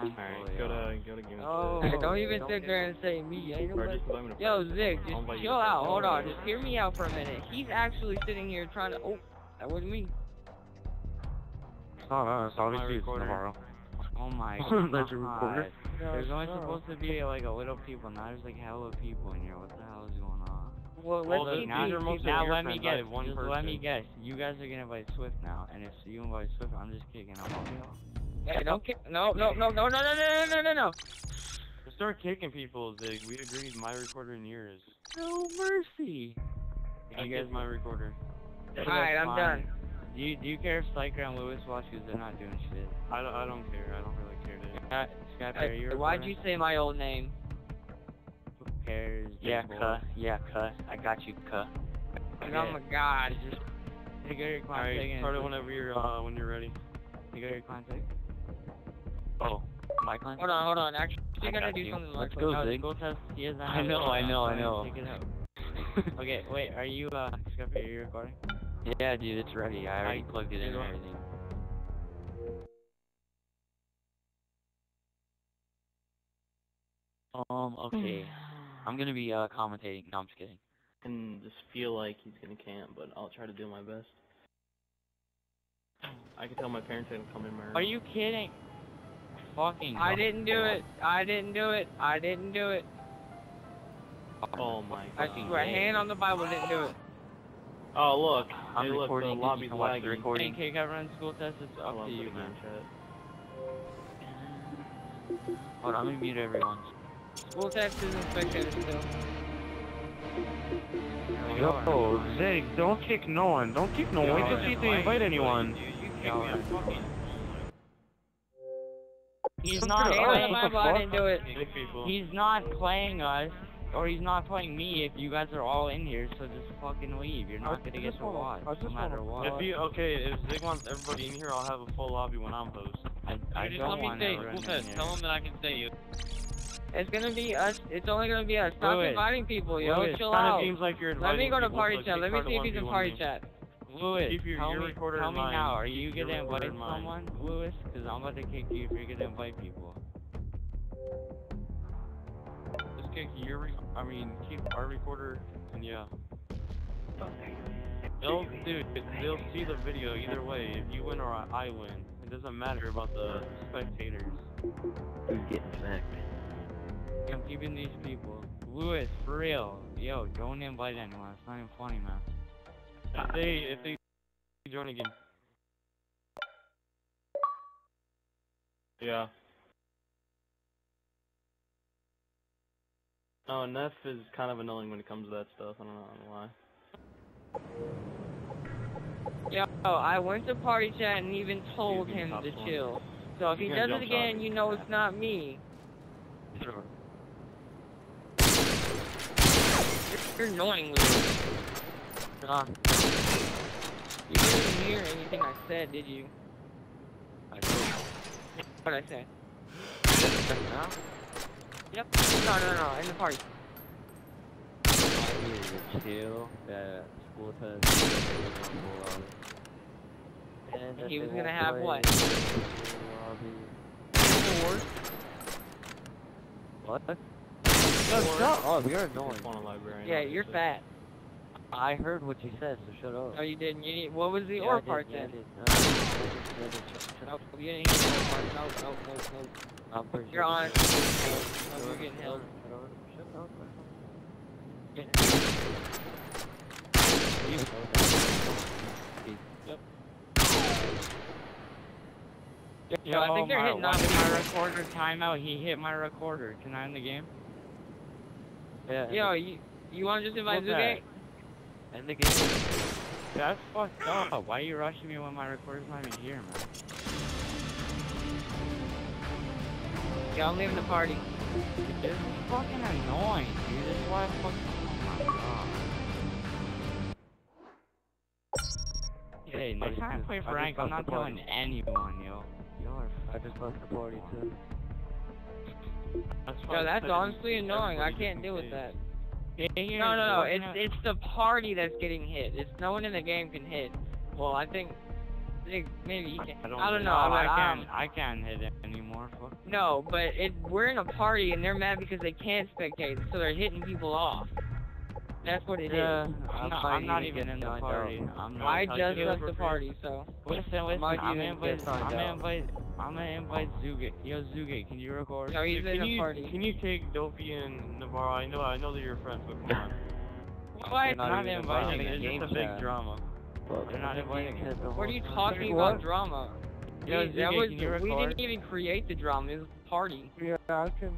Alright, oh, go to go to game. Oh, Hey, don't even sit there and say me. Ain't nobody. just invite me to Yo, practice. Zig, just chill to out. Hold on. Just hear me out for a minute. He's actually sitting here trying to. Oh, that wasn't me. It's not us. Obviously, it's recorder. Navarro. Oh my god. That's your recorder. god. There's only supposed to be like a little people, now there's like hella people in here. What the hell is going on? Well, Well, let's now, most now let me guess. one just let me guess. You guys are gonna invite Swift now, and if you invite Swift, I'm just kicking him off y'all. Hey, don't kick. No, no, no, no, no, no, no, no, no, no. Start kicking people, Zig. We agreed my recorder and yours. No mercy. I get my recorder. Alright, I'm done. Do you, do you care if Psyker and Lewis watch? Because they're not doing shit. I don't, I don't care. I don't really care. Scott, Scott, you Hey, why'd you say my old name? Yeah, cuh. Yeah, cuh. I got you, cuh. Oh my god. Just take out your Alright, contact and start it whenever you're uh when you're ready. take out your contact. Oh, my client? Hold on, hold on. Actually, I I gotta got do you. something Let's go. No, Zig. school test. Not. I know, I know, I know. Take it out. okay, wait. Are you uh, Scott? Are you recording? Yeah, dude, it's ready. I already I- plugged it in and you everything. Um, okay. I'm gonna be uh commentating. No, I'm just kidding. And just feel like he's gonna camp, but I'll try to do my best. I can tell my parents I can come in my room. Are you kidding? Fucking. I didn't do it. I didn't do it. I didn't do it. Oh my I god. swear, hand on the Bible, didn't do it. Oh look, I'm hey look, the recording. You lobby's can watch lagging. the recording. Okay, got run school test. It's Hold up to you, man. Hold on, I'm gonna mute everyone. School text isn't spectator still. Yo, Zig, don't kick no one. Don't kick no one. Wait to see if they invite anyone. He's Don't not do it. Hand on playing. the Bible, I didn't do it. He's not playing us, or he's not playing me. If you guys are all in here, so just fucking leave. You're not I gonna get just to wanna- watch, just no matter what. If you okay, if Zig wants everybody in here, I'll have a full lobby when I'm host. I, I just don't let me want say, everyone in here. Tell him that I can say you. It's gonna be us. It's only gonna be us. Stop Louis. inviting people, yo. Louis, Chill out. seems like you're Let me go to party chat. Let me see if of he's in party chat. Louis, Keep your- tell your me, recorder tell me now. Are you Keep gonna invite in mind. someone, Louis? Because I'm about to kick you if you're gonna invite people. Just kick your, re- I mean, keep our recorder, and yeah. They'll, dude, they'll see the video either way. If you win or I I win, it doesn't matter about the spectators. Who's getting smacked? I'm keeping these people. Louis, for real. Yo, don't invite anyone. It's not even funny, man. If they, if they join again. Yeah. Oh, Neff is kind of annoying when it comes to that stuff. I don't know why. Yo, I went to party chat and even told him to one. chill. So if he does it again, you know it's not me. Sure. You're, you're annoying, Louis. Ah, You didn't hear anything I said, did you? I did. What I said? Now? Yep. No, no, no. In the party. I needed to chill. That school test. And He was gonna have what? Four. What? No, shut up. Oh, you're annoying. a librarian, Yeah, you're fat. I heard what you said, so shut up. No, you didn't. You need, what was the Yeah, or part then? did. No, I did, I did, I did. Shut- shut No, you didn't hear the part. No, no, no, no. I'm You're on. Shut you're getting shut held. up, shut up, shut. Yo, I think they're hitting watch on my recorder timeout. He hit my recorder. Can I end the game? Yeah. Yo, you you want to just invite Zuge? End the game. That's fucked up. Why are you rushing me when my recorder's not even here, man? Yeah, I'm leaving the party. This is fucking annoying, dude. This is why I fucking. Oh my god. Hey, next time I play Frank, I'm not telling anyone, yo. Y'all are I just left the party too. That's Yo, that's honestly annoying. I can't deal with that. Yeah, No, no, no. It's it's the party that's getting hit. It's no one in the game can hit. Well, I think Like, maybe you can. I don't, I don't know. No, but, I can't. I can't hit it anymore. Fuck. No, but it, we're in a party and they're mad because they can't spectate, so they're hitting people off. That's what it is. Yeah, I I'm not, I'm not even even in the party. I'm not. I just left the party, so. Listen, listen. I'm even gonna invite. I'm gonna up. invite. I'm gonna invite Zuge. Yo, Zuge, can you record? No, he's Can in the you, party. can you take Dopey and Navarro? I know, I know that you're friends, but come on. What? You're not not even inviting inviting us. It's just a big chat. drama. They're not inviting us. What are you talking What? about drama? Yo, We- that Zuge, was, can you we didn't even create the drama. It was a party. Yeah, I can.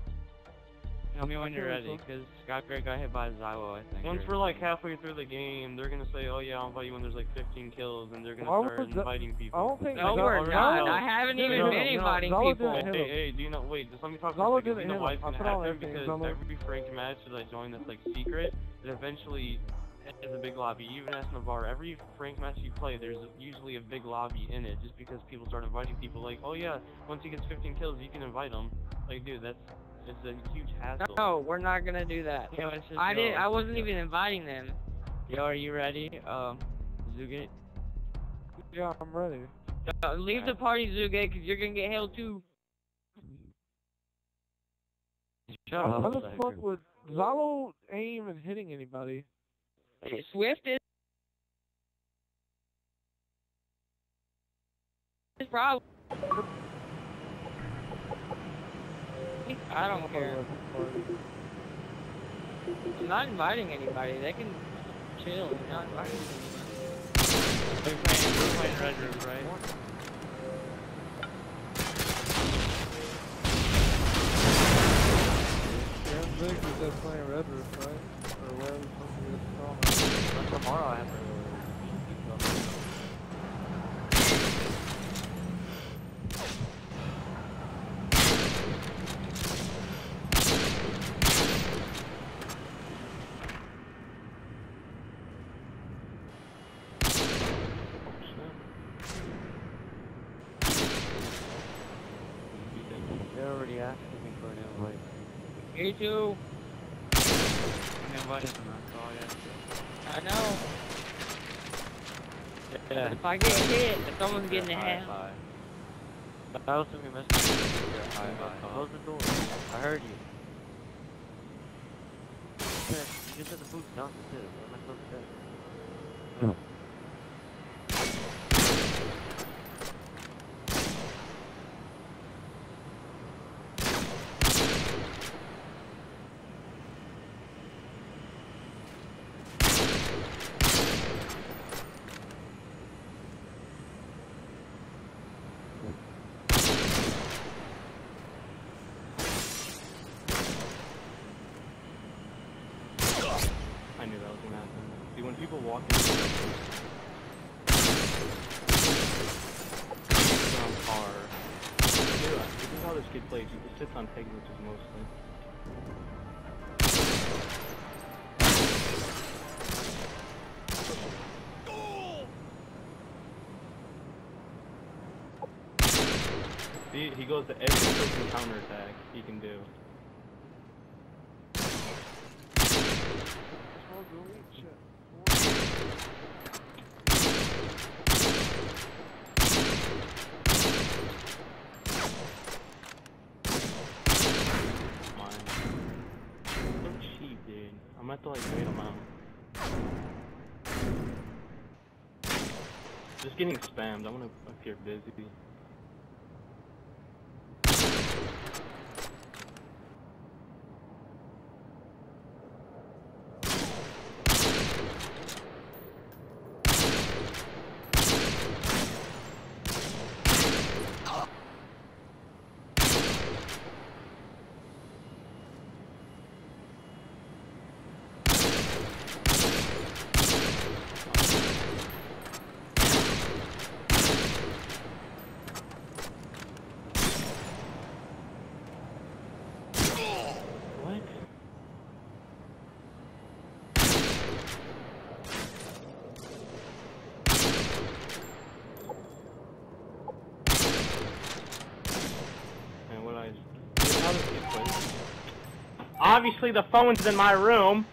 Tell me when you're ready, cause Scott Gray got hit by Zylo, I think. Once we're like halfway through the game, they're gonna say, "Oh yeah, I'll invite you when there's like 15 kills," and they're gonna Why start inviting people. I don't think No, we're already not. know. I haven't No, even no, been no, inviting Zalo people. didn't Hey, hey, do you know? Wait, just let me talk Zalo for a second. didn't Do you know hit why him. it's I gonna put all happen? everything, Because Zalo. every frank match that I join that's like secret, it eventually has a big lobby. Even as Navarre, every frank match you play, there's usually a big lobby in it, just because people start inviting people. Like, oh yeah, once he gets 15 kills, you can invite him. Like, dude, that's it's a huge hassle. No, we're not gonna do that. Yo, it's just, I yo, didn't. I wasn't even inviting them. Yo, are you ready? Um, Zuge. Yeah, I'm ready. Uh, leave the party, Zuge, because you're gonna get held too. Shut How the fuck would Zalo ain't even hitting anybody? Swift is. His problem. I don't care. I'm not inviting anybody. They can chill. I'm not inviting anybody. We're playing, we're playing Red Room, right? Damn big is that playing Red Roof, right? Or whatever the fuck it is called. But tomorrow I have to. They're K2. I know. Yeah. If I get hit, if someone's getting the hell. I also be missing. Close the door. I heard you. You just said the food's done too. Am I supposed to? He goes to every freaking counterattack he can do. I'm gonna have to like wait him out. Just getting spammed. I'm gonna appear busy. What? And what I how does it play? Obviously the phone's in my room.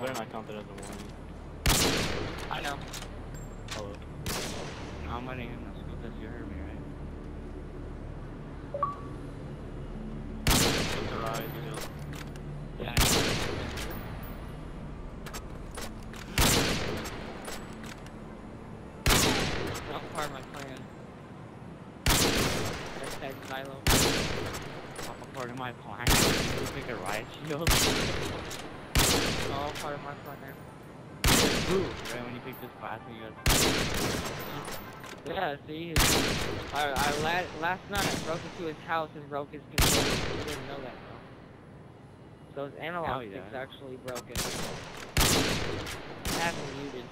You better not count that as a warning. I know. Hello. I'm letting him know because you heard me, right? It's a rise, you know. Yeah. I know. Not part of my plan. Hashtag silo. Part of my plan. You pick a riot shield. All part of my plan. Ooh, right when you pick this class and you got Yeah, see, I, I la last night I broke into his house and broke his controller. He didn't know that though. So his analog stick's yeah. actually broken. I him muted.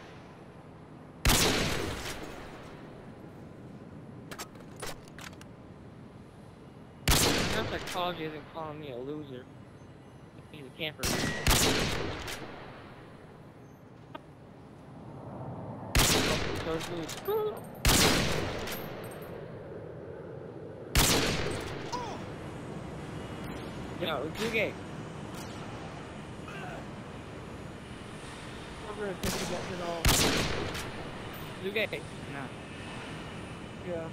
Enough psychology isn't calling me a loser. He's a camper. So it's loose. Yo, if you get it all. Yeah.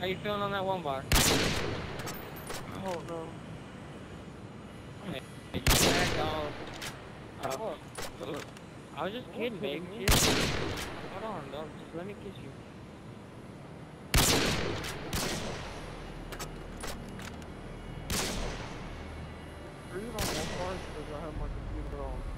How you feeling on that one bar? Oh no. You. Uh, I was just kidding. Chill. Hold on, dog. Just let me kiss you. Read on one part because I have my computer on.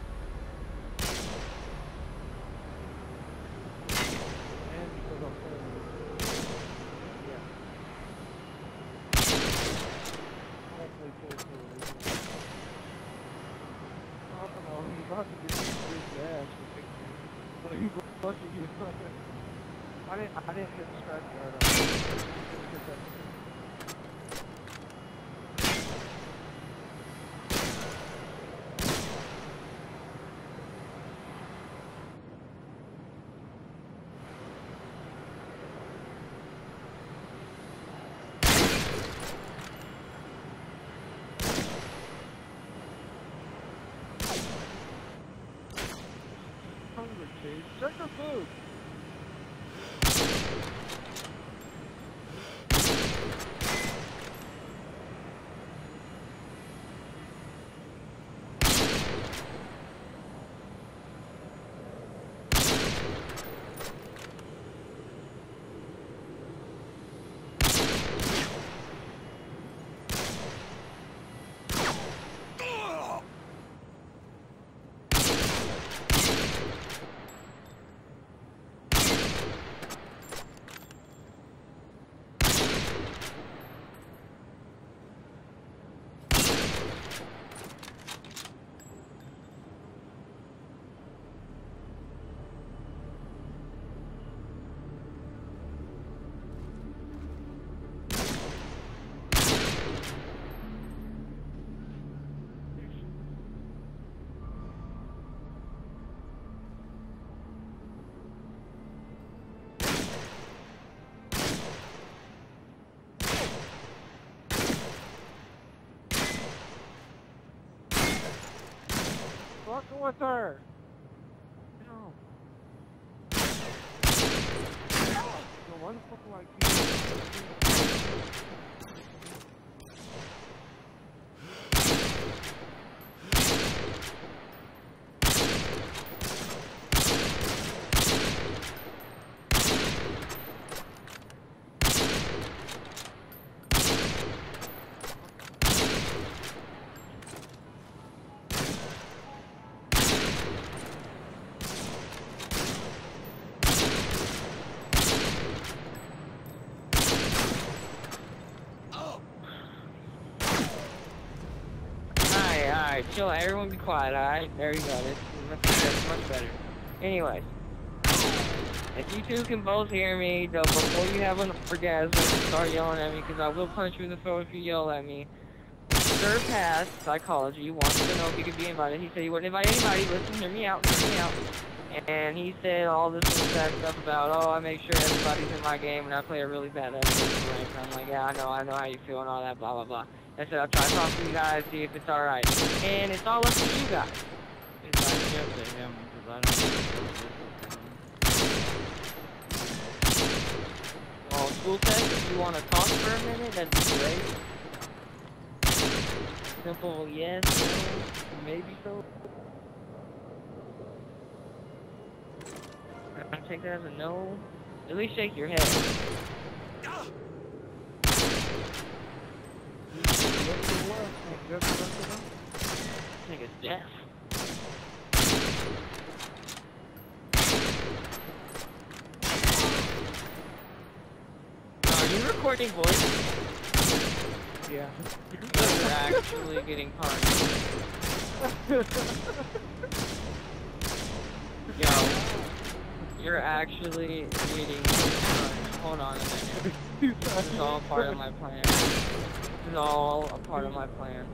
Fucking with her. No. No, why the fuck am I keep- Alright, chill. Everyone be quiet, alright? There you go. This, that's, that's much better. Anyways. If you two can both hear me, though, before you have an orgasm, start yelling at me, because I will punch you in the throat if you yell at me. Sir Pass Psychology wants to know if he could be invited. He said he wouldn't invite anybody. Listen, hear me out, hear me out. And he said all this that stuff about, oh, I make sure everybody's in my game and I play a really bad. And I'm like, yeah, I know, I know how you feel and all that, blah, blah, blah. I said, I'll try to talk to you guys, see if it's alright. And it's all up to you guys. It's not up to him, because I don't think Well, school test, if you want to talk for a minute, that'd be great. Simple yes, maybe so. I take that as a no. At least shake your head. Look to the left, and just look to them. Nigga's deaf. Are you recording voice? Yeah. You're actually getting punched. Yo, you're actually getting punched. Hold on a minute. This is all part of my plan. This is all a part of my plan.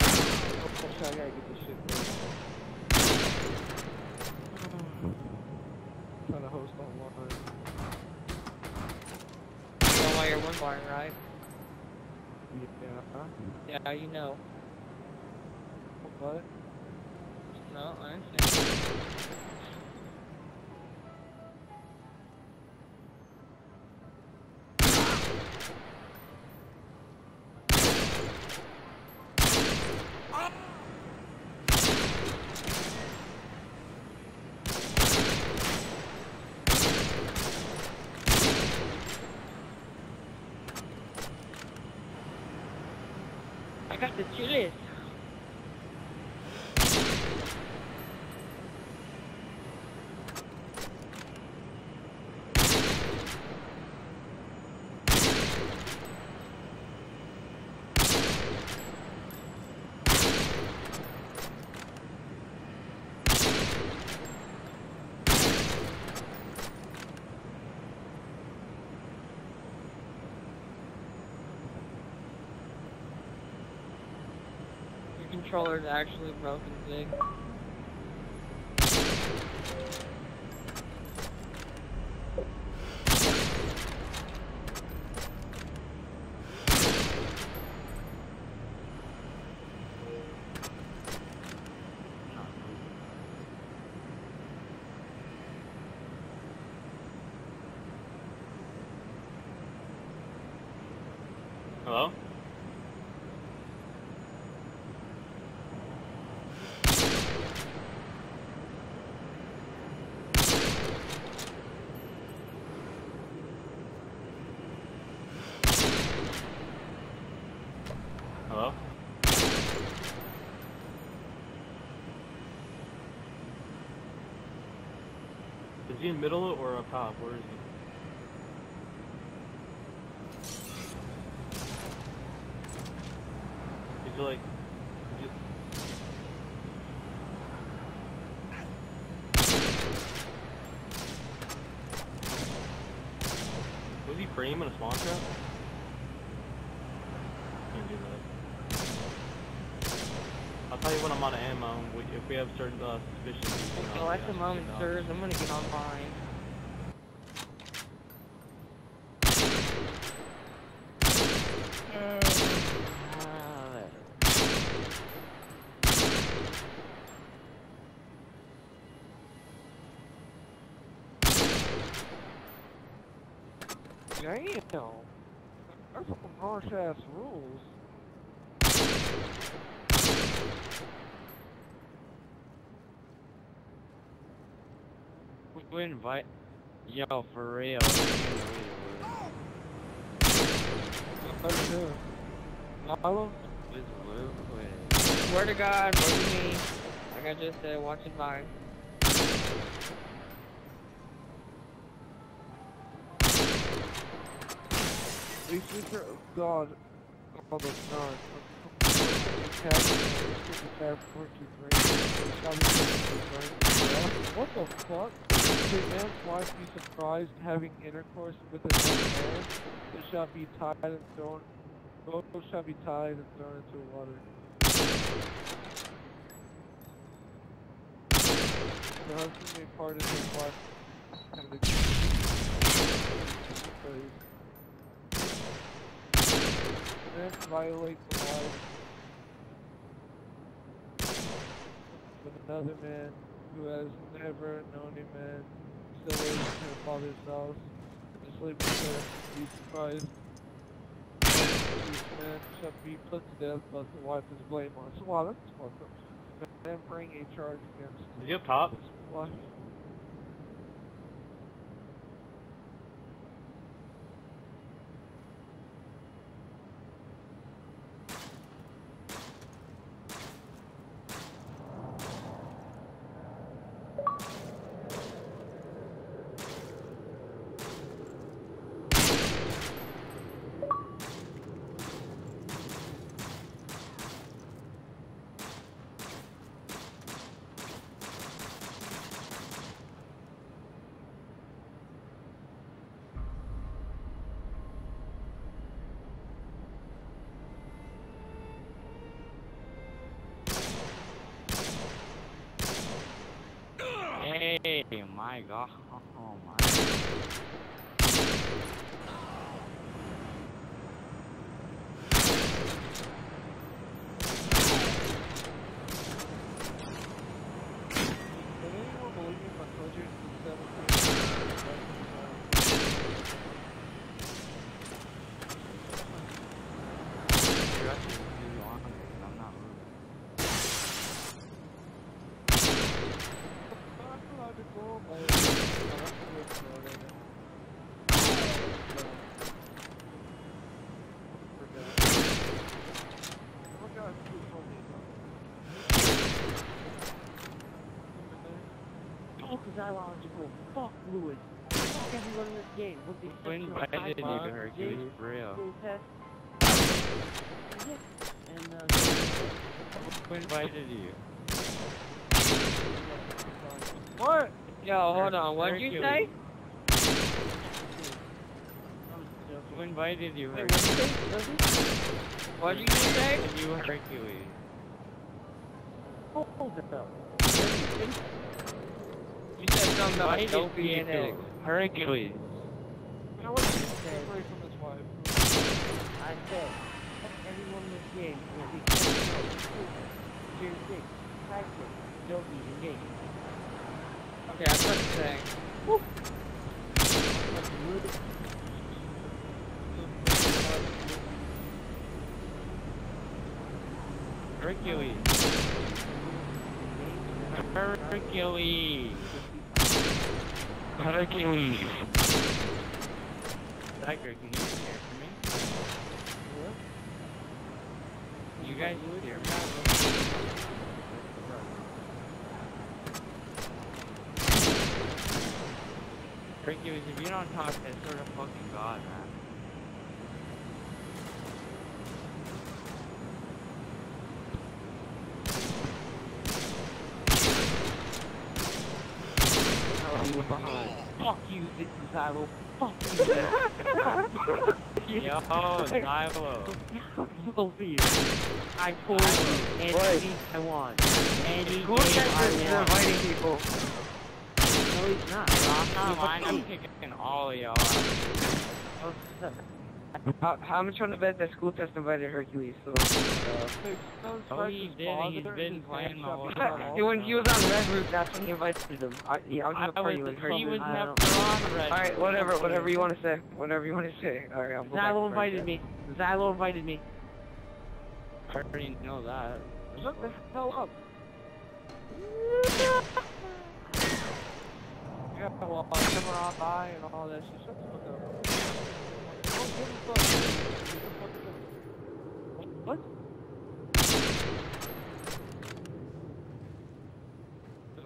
I gotta get this shit done. Trying to host online. You know why you're one barn, right? Yeah. Yeah, you know. What? No, I understand. I got the Your controller's actually broken, Zig. Hello? Is he in middle or up top? Where is he? Is he like? Was he frame in a spawn trap? if we have certain uh, suspicious people. At the moment, sirs, I'm gonna get online. Uh. Damn! Some harsh ass rules. We invite. Yo, for real. Marlo? This blue. Swear to God, you mean? Like I just said, watch it things are God. Oh. What the fuck? A man's wife be surprised having intercourse with another man? It shall be tied and thrown. Both shall be tied and thrown into water. The husband may pardon his wife and the Men violate the wife with another man who has never known a man still lives in her father's house and sleep with her be surprised. These man shall be put to death, but the wife is blameless. Wow, that's fucked up. Men bring a charge against Did you pop? wife. Hey, my god. Oh my. Can anyone believe me if I told you it's the 17th? You're actually really on it, 'cause I'm not moving. Psychological, but- Oh, God, who told me about Oh, cause I wanted to go. Fuck Lewis. Fuck everyone in this game. With the Who invited you to Hercules? Jake, For real. Yeah. And, uh, Who invited you? What? Yo, hold on, what'd you say? Who invited you, Wait, what'd you Hercules? say? What'd you say? You Hercules. Hold the bell. You said something about Invited dopey and people. it. Hercules. You know what? Separate from his wife. I said, everyone in this game. Exception of Jake, Jake, Tyson, Dopey, and Okay, what you're saying. Lewis. Hercules. Hercules. Hercules. Tiger, can you hear me? What? You guys would hear me? Hercules, if you don't talk, that's sort of fucking God, man. Fuck you, this is Zylo. Fuck you. Yo, Zylo. Sophie. I told you, anything I want. Any Who game said I want. inviting people? No, he's not. I'm not lying, I'm kicking all y'all. Oh, How, how much on the bet that school test invited Hercules? So, uh, Hey, Oh, he Fresh's did, and he's father been playing hand the whole shot time. he, when he was on Red Roof, that's when he invited them. I, yeah, I'm I gonna party was, with he was never on Red. Alright, whatever, whatever you want to say. Whatever you want to say. Alright, I'll go back invited me. Xylo invited me. I already know that. Shut the hell up. Yeah, well, uh, Cimarron by and all that shit. Shut the fuck up. Don't give a fuck. Give a fuck. What?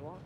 What?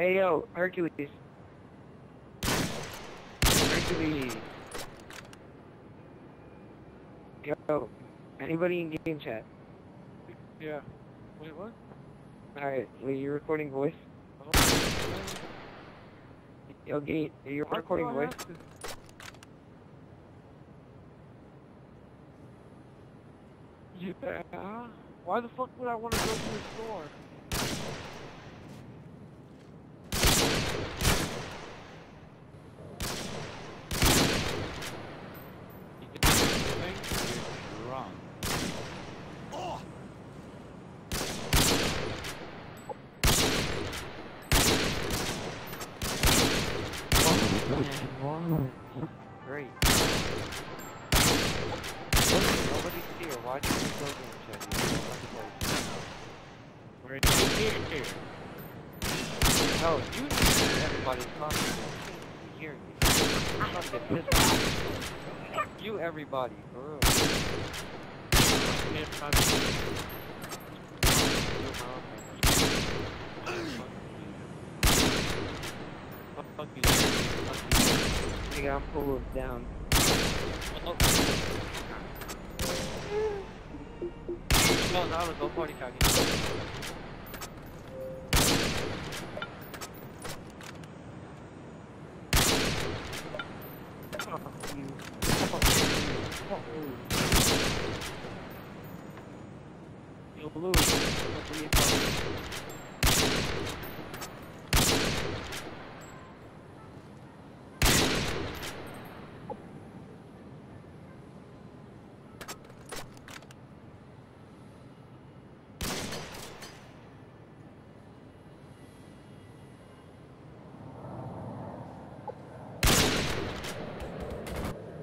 Hey, yo, Hercules. Hercules. Yo, anybody in game chat? Yeah. Wait, what? Alright, are you recording voice? Oh, Yo, Gate, are you recording voice? Yeah. Why the fuck would I want to go to the store? You did something, you're wrong. Great. Nobody's here. Why did you go game chat? We're in here. No, oh, you need to hear everybody talking. You hear me. Fuck it, this- You everybody, for real. Fuck you. Fuck Nigga, I'm pulled down. you. No, no, go party cocky. You'll lose. What do you think?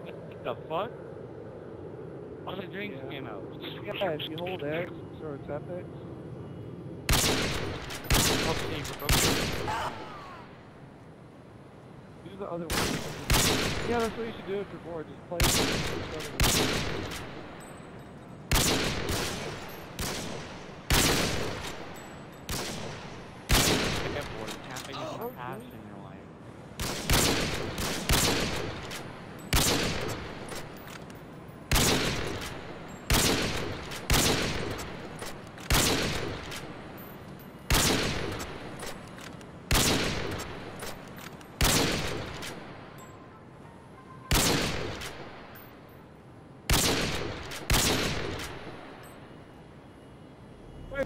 What the fuck? All the drinks came out. Yeah, if you hold X or it's epic. Do the other one. Yeah, that's what you should do if you're bored. Just play one. Tapping is a oh, passion in your life.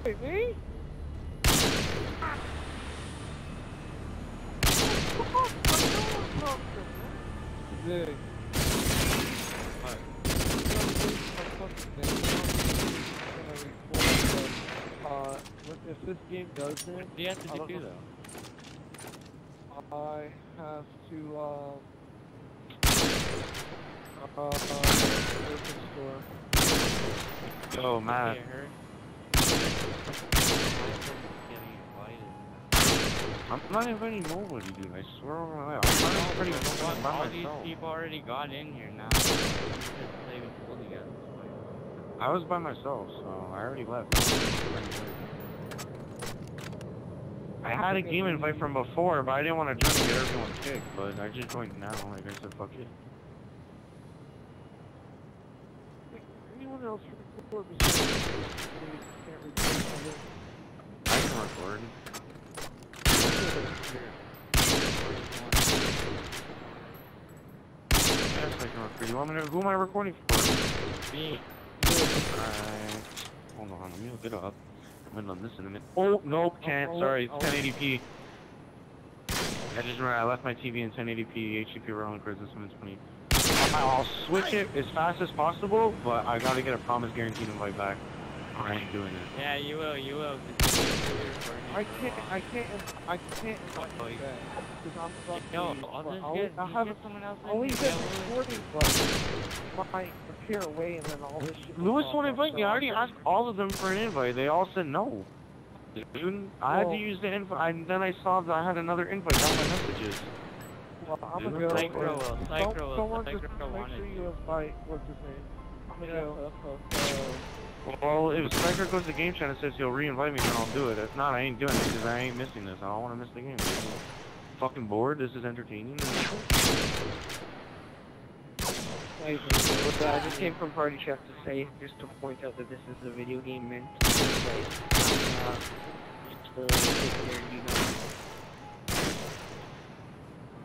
Wait, me? Dude. Uh, if this game does it, What do you have to don't do though? I have to, um, uh, uh, open store. Oh, Matt. Get hurt. Getting invited. I'm not inviting nobody, dude. I swear on my life. I'm not inviting nobody by all these people already got in here now. Because they even told you guys. I was by myself, so I already left. I had a game invite from before, but I didn't want to join to get everyone kicked, but I just joined now. Like I said, fuck it. Anyone else record besides me? Can't record I can record. Yes, I can record. You want me to? Who am I recording for? Me. Alright. Hold on, let me look it up. I'm gonna on this in a minute. Oh, nope, oh, can't. Oh, oh, Sorry, it's oh. 1080p. I just remember I left my TV in 1080p, HDP rolling Chris this one is 20. I'll switch it as fast as possible, but I gotta get a promise guaranteed invite back. Or I ain't doing it. Yeah, you will, you will. 'cause I can't, I can't, I can't invite Oh, you you- Because I'm about No, I'll but just I'll- get, I just have get someone else in I'll leave here. it Yeah, Louis. recording, but might appear away and then all this shit. will Lewis won't invite me. I already asked all of them for an invite. They all said no. Dude, I had to use the invite. And then I saw that I had another invite on my messages. Well, I'm Dude, gonna go. Psycho and- will, Don't- Psycho will, Someone Psycho just will make wanted sure to. you invite, what's his name? I'm gonna go. Well, if Striker goes to game chat and says he'll re-invite me, then I'll do it. If not, I ain't doing it because I ain't missing this. I don't want to miss the game. fucking bored. This is entertaining. I just, came from party chat to say, just to point out that this is a video game meant to be played. Uh, just to sit here, you know.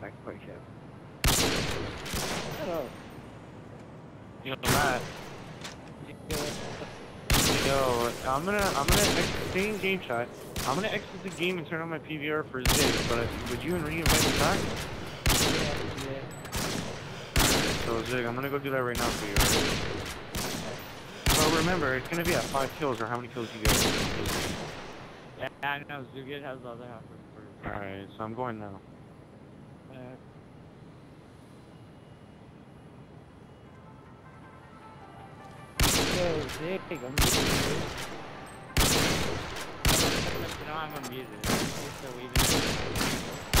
Back to party chat. Hello. You know, Matt. Yo, I'm gonna, I'm gonna exit, game chat. I'm gonna exit the game and turn on my PVR for Zig, but would you and re-invite me back? So Zig, I'm gonna go do that right now for you? But remember, it's gonna be at five kills, or how many kills you get. Yeah, I know. Zugid has the other half Alright, so I'm going now. Yo, Zig, I'm getting you. No, I'm unmuted. Just so we don't- Oh,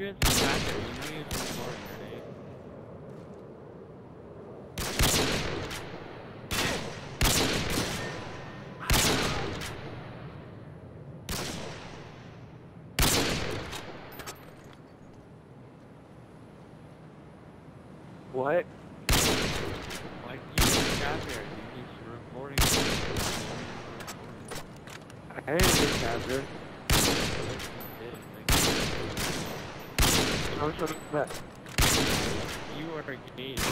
you hit the tracker? You know you was recording, right? What? Why'd you hit the tracker? You just recording. I didn't that, dude. I was trying to bet. You are a gay. I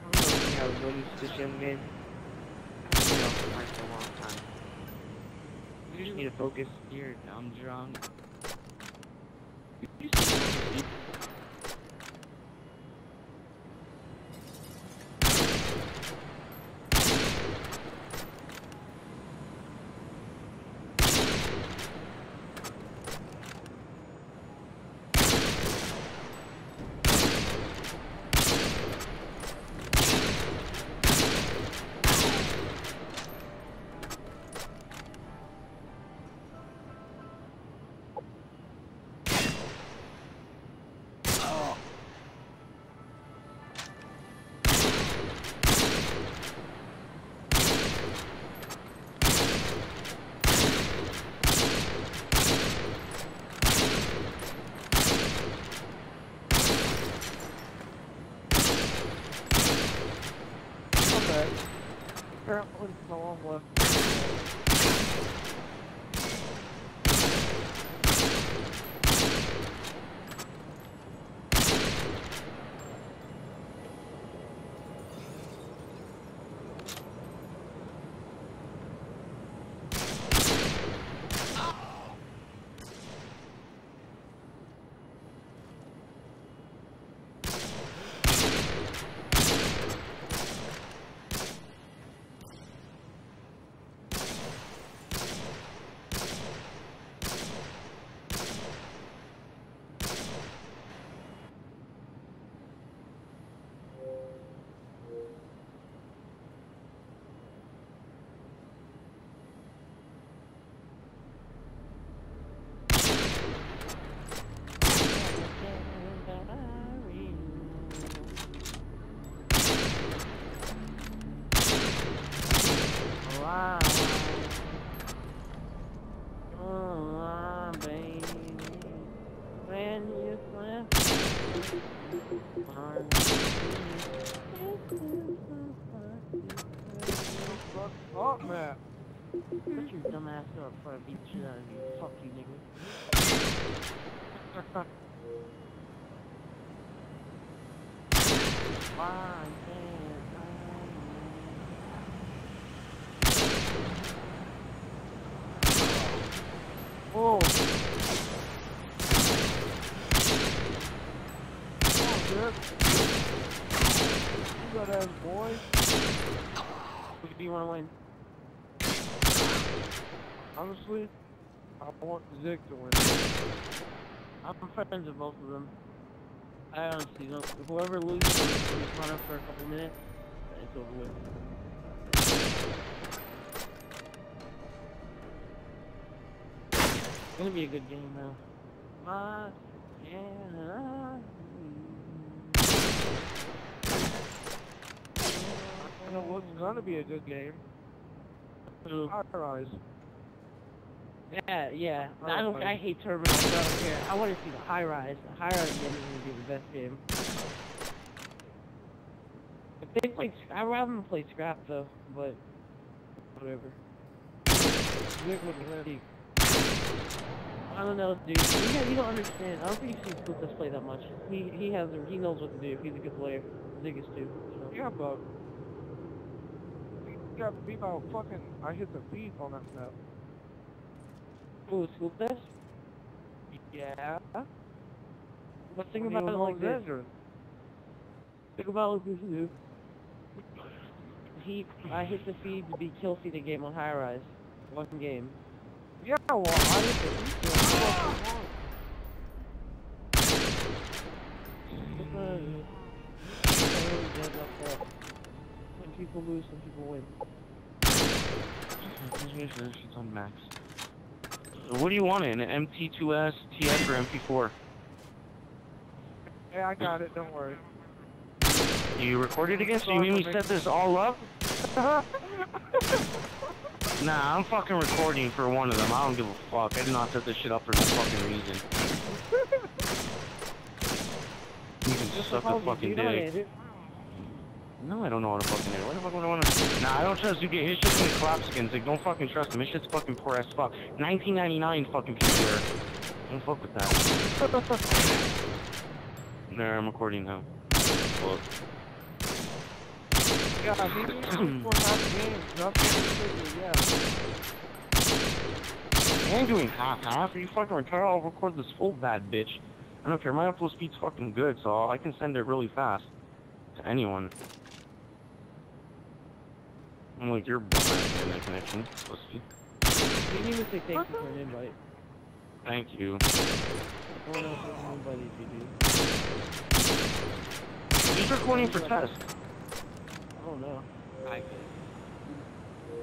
don't know if you have noticed this young man. I've been for like a long time. You just need to focus. Here, I'm drunk. Up before I beat you. Fuck you, nigga. Why Oh. You got ass boy. Who do you want win? Honestly, I want Zig to win. I'm friends with both of them. I honestly don't. Whoever loses is run for a couple minutes. It's over with. It's gonna be a good game though. My, yeah. You know what's gonna be a good game? Who? Yeah, yeah. Oh, I don't. I hate terminals. I don't care. I want to see the high rise. The high rise game is gonna be the best game. If they play, I'd rather them play scrap though. But whatever. Zig would win. I don't know, dude. You, you don't understand. I don't think you've seen Lucas play that much. He he has he knows what to do. He's a good player. Zig is too. So. Yeah, but he got beat by a fucking. I hit the beat on that map. Ooh, school test. Yeah. But think When about it like this. Zedron. Think about Lucas too. He, I hit the feed to be kill feed a game on high rise. One game. Yeah, well, I hit the beat. so he fucking won. When people lose, some people win. It's on max. What do you want in an M2TS, TS, or MP4? Yeah, I got it. Don't worry. You recorded again? So you mean we set this all up? Nah, I'm fucking recording for one of them. I don't give a fuck. I did not set this shit up for some fucking reason. You can Just suck a fucking dick. It. No, I don't know how to fucking do. What the fuck would I wanna... do? Nah, I don't trust you. His shit's gonna collapse again. Like, don't fucking trust him. His shit's fucking poor as fuck. 1999 fucking computer. Don't fuck with that. There, I'm recording now. Look. Yeah, he needs to score half games. Nothing yeah. I'm doing half-half. Are you fucking retarded? I'll record this full bad bitch. I don't care. My upload speed's fucking good, so I can send it really fast to anyone. I'm like your bum-ass internet connection, pussy. You didn't even say thank you for an invite. Thank you. No one else has an invite if you do. He's recording for test. I don't know. I could.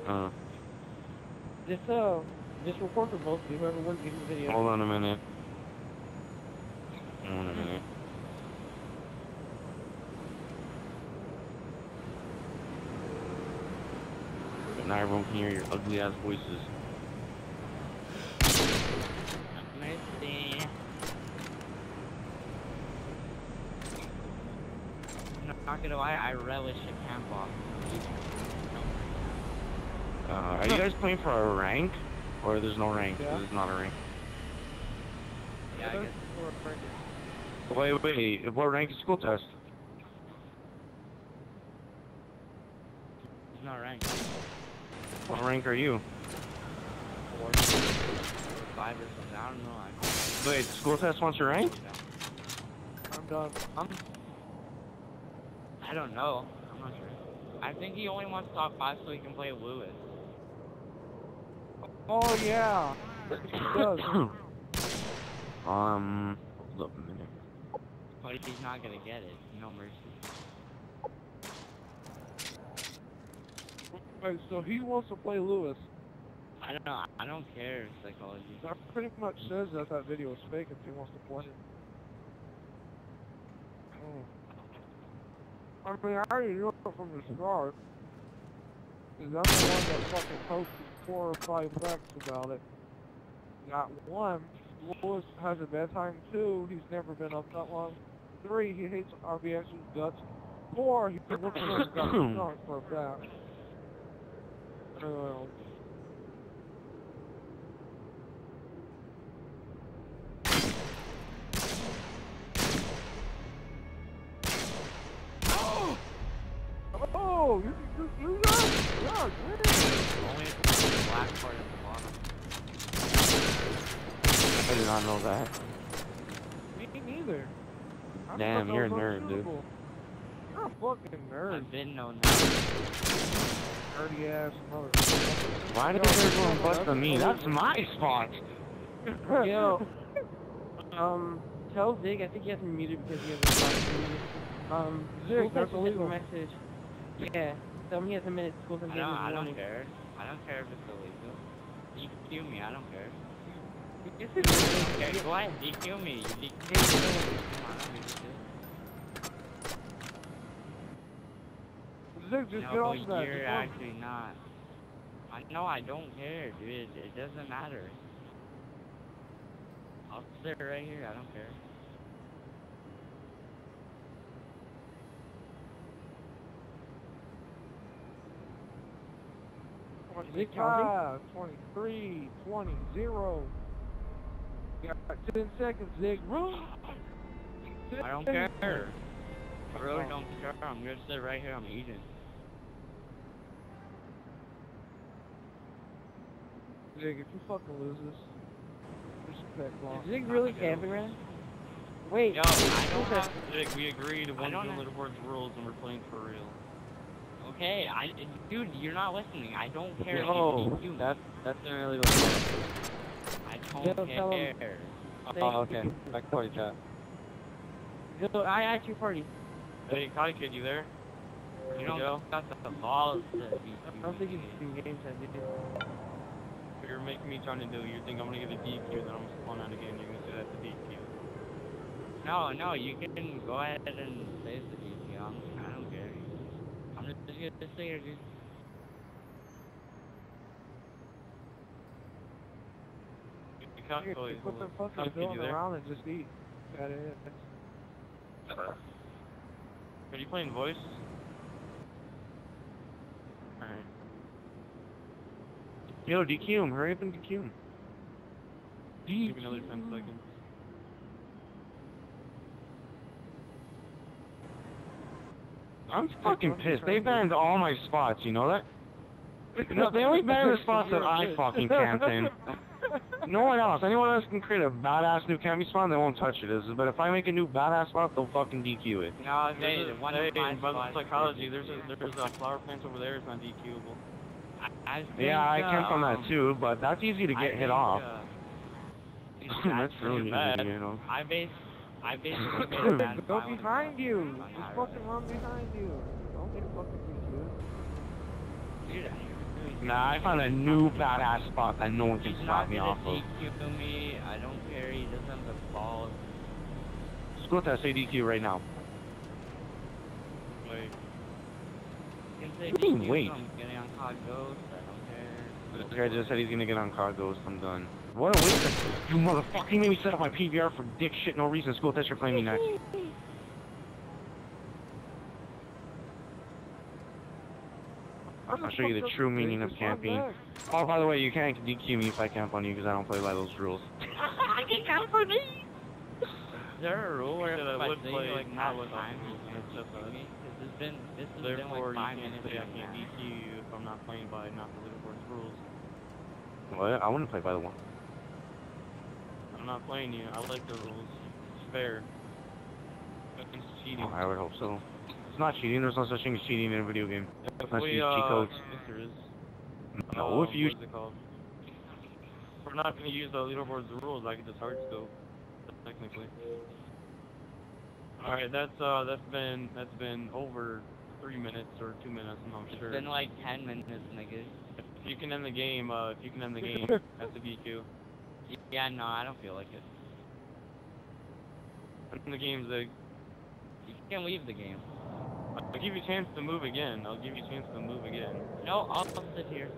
Uh, Just uh, just record for both of you. Whoever wins gets the video. hold on a minute. Hold on a minute. But now everyone can hear your ugly ass voices. Mercy. I'm not gonna lie, I relish a camp off. Uh, are you guys playing for a rank? Or there's no rank? Yeah. There's not a rank. Yeah, I guess Wait, wait, what rank is school test? it's not right. What rank are you? Four, or five or something. I don't know. I Wait, school test wants your rank? I'm done. I'm. I don't know. I'm not sure. I think he only wants top five so he can play Lewis. Oh yeah. He does. um, hold up a minute. But he's not gonna get it. No mercy. So he wants to play Lewis. I don't know. I don't care psychology. That pretty much says that that video is fake if he wants to play it. Oh. I mean, I already knew it from the start. Cause I'm the one that fucking posted four or five facts about it. Not one, Lewis has a bedtime. Two, he's never been up that long. Three, he hates RBX's guts. Four, he looks like he's got stomach for a fact. Um, Oh, you you you got yeah, yeah. Only the black part at the bottom. I did not know that. Me neither. I Damn, thought you're a that was nerd, dude. You're a fucking nerd, I've been known that. Nerdy ass motherfucker. Why did everyone bust on me? That's my spot! Yo, um, tell Zig, I think he has me muted because he has a to. Um, Zig, that's him illegal. message. Yeah, tell him he has a minute. School I don't, him don't care. I don't care if it's illegal. DQ me, I don't care. It is. Okay, go ahead, DQ me. You DQ me. Come I don't give a shit. Zig, just no, get off that. you're actually not. I know I don't care, dude. It doesn't matter. I'll sit right here. I don't care. Zig 23, 20, 0. You got 10 seconds, Zig. Run! I don't care. I really don't care. I'm gonna sit right here. I'm eating. Zig, if you fucking lose this, respect long. Is Zig really camping right now? Wait, Yo, I don't Test- have Dick, we agreed to one don't of the leaderboard's rules and we're playing for real. Okay, I, dude, you're not listening. I don't care. if No, you DQ me. that's that's not really what. I Yeah, don't tell 'em. care. Oh, okay. Back to party chat. Yo, I at your party. Hey, Kai Kid, you there? You don't got the balls to DQ I don't think me. he's in game chat. You're making me trying to do. You think I'm gonna get a DQ, then I'm gonna spawn out again. You're gonna say that's a DQ. No, no, you can go ahead and say it's a DQ. I'm, I don't care. I'm just gonna sit here, dude. You can't Hey, put them fucking Kid, going around and just eat. That is. Are you playing voice? Alright. Yo, DQ him. Hurry up and DQ him. Give me another 10 seconds. I'm fucking pissed. They banned all my spots, you know that? No, they only banned the spots that I fucking camped in. No one else. Anyone else can create a badass new camping spot, they won't touch it. Is- But if I make a new badass spot, they'll fucking DQ it. No, they, one of my by the spots psychology, there's a there's a flower plant over there. It's not DQable. I, I think, Yeah, I uh, camped on that um, too, but that's easy to I get hit think, off. uh, that's really bad. easy, you know. I base, I basically made bad Go behind you. Just fucking run behind you. Don't get fucking DQ. Dude, I Nah, I found a new badass spot that no one can He's stop me off of. DQ me. I don't care. He doesn't have the balls. Split that say DQ right now. Wait. You can say What do you mean, wait? I'm getting on COD Ghost. I don't care. This guy just said he's gonna get on COD Ghost, I'm done. What a waste of- You motherfucker, you made me set up my PVR for dick shit no reason. School test, you're playing me next. I'll show you the true meaning of camping. Oh, by the way, you can't DQ me if I camp on you because I don't play by those rules. I can camp for me! Is there a rule where I if I would play like not with time, us, you and can it's just DQ us. me? Cause it's been, this has been like five you can't minutes say I can't beat you if I'm not playing by not the leaderboard's rules. What? I want to play by the one. I'm not playing you. I like the rules. It's fair. It's cheating. Oh, I would hope so. It's not cheating. There's no such thing as cheating in a video game. If Unless we, you use cheat uh, codes. Yes, there is. No, Um, if you What is it called? We're not going to use the leaderboard's rules. I can just hard scope, technically. All right, that's uh, that's been that's been over three minutes or two minutes. I'm not It's sure. It's been like 10 minutes, nigga. If you can end the game, uh, if you can end the game, that's a DQ. Yeah, no, I don't feel like it. And the game's a. You can't leave the game. I'll give you a chance to move again. I'll give you a chance to move again. No, I'll sit here.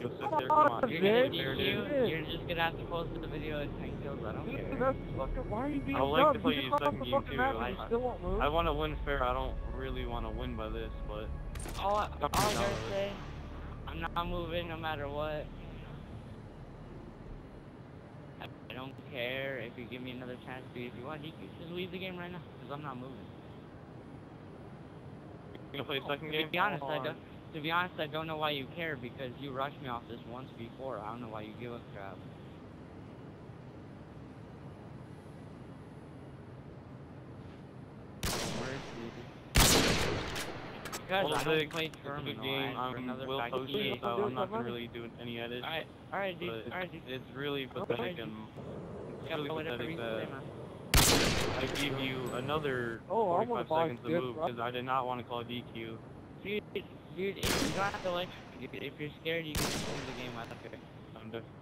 You'll sit there. Come on. You're gonna it DQ, you're just gonna have to post the video at 10 kills, I don't care. that's fucking. Why are you being I would like dumb? to play You you just second the game, fucking too. map I- you still won't move. I want to win fair. I don't really want to win by this, but All, all I gotta say, I'm not moving no matter what. I I don't care if you give me another chance to if you want, you can just leave the game right now, because I'm not moving. you gonna play second To game. be honest, I don't, to be honest, I don't know why you care, because you rushed me off this once before. I don't know why you give a crap. Because Well, I don't play It's Terminal, game. and for I'm another will post you- it, so I'm not gonna really do any edits. Alright, alright, dude, alright, dude. it's really pathetic and it's Yeah, really pathetic that. I give you another Oh, 45 seconds to move because I did not want to call a DQ. Dude, dude, if you don't have to like, if you're scared, you can just leave the game. I don't care. I'm def-